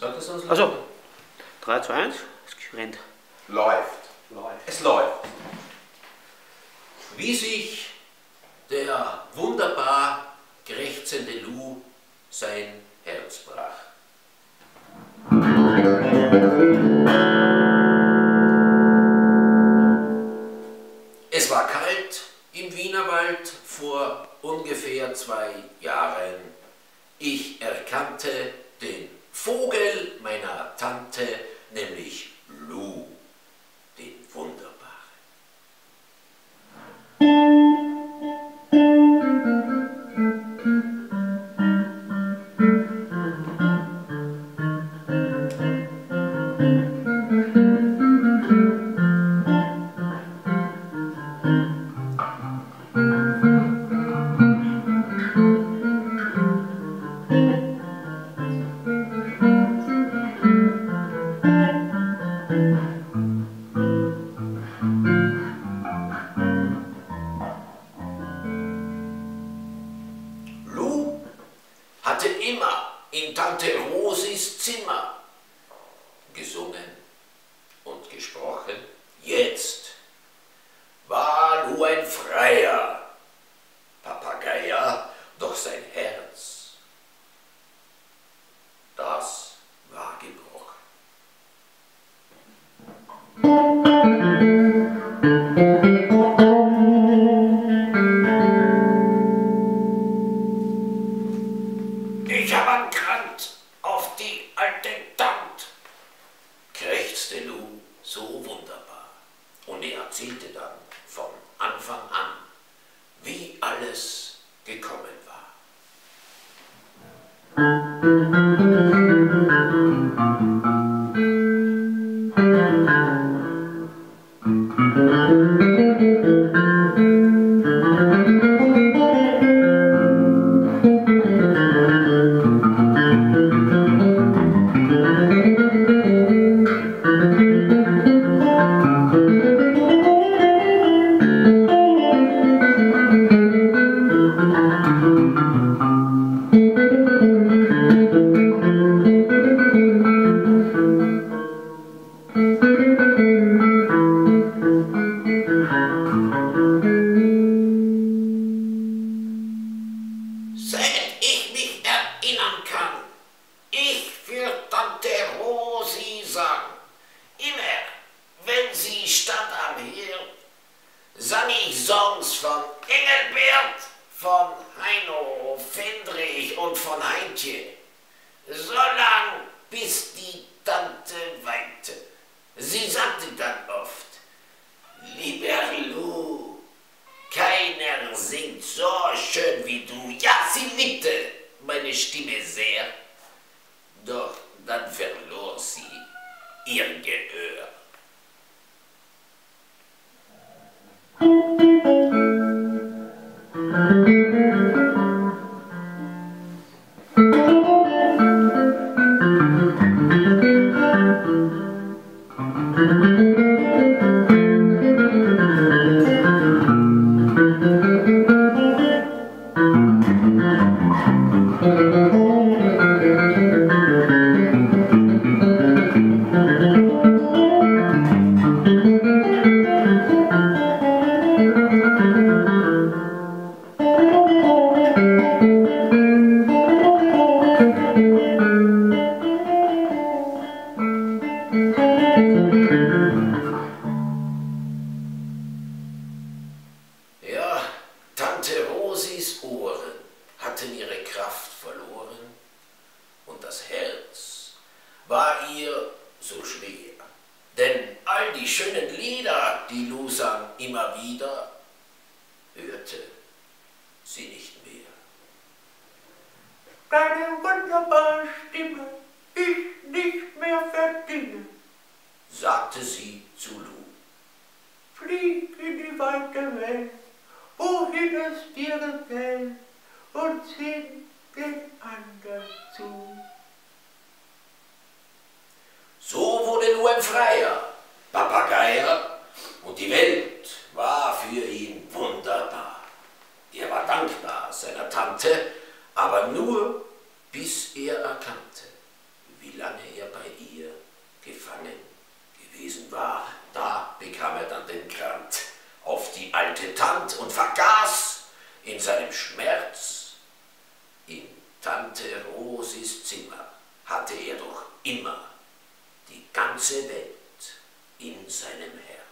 Uns Also, 3, 2, 1, es rennt. Läuft. Läuft. Es läuft. Wie sich der wunderbar krächzende Lou sein Herz brach. Es war kalt im Wienerwald vor ungefähr zwei Jahren. Ich erkannte hatte immer in Tante Rosis Zimmer gesungen und gesprochen. Ich hab einen Krant auf die alte Tant, krächzte Lou so wunderbar. Und er erzählte dann von Anfang an, wie alles gekommen war. Erinnern kann, ich für Tante Rosi sang, immer wenn sie stand am Herd, sang ich Songs von Engelbert, von Heino, Fendrich und von Heintje. So lang, bis die Tante weinte. Sie sagte dann oft, lieber Lou, keiner singt so schön wie du. Ja, sie liebte meine Stimme sehr. Doch dann verlor sie ihr Gehör. So schwer. Denn all die schönen Lieder, die Lou sang immer wieder, hörte sie nicht mehr. Deine wunderbare Stimme ich nicht mehr verdiene. sagte sie zu Lou. Flieg in die weite Welt, wohin es dir gefällt, und sing den anderen zu. So wurde Lou ein Freier, Papageier, und die Welt war für ihn wunderbar. Er war dankbar seiner Tante, aber nur bis er erkannte, wie lange er bei ihr gefangen gewesen war. Da bekam er dann den Grant auf die alte Tant und vergaß in seinem Schmerz. In Tante Rosis Zimmer hatte er doch immer die ganze Welt in seinem Herzen.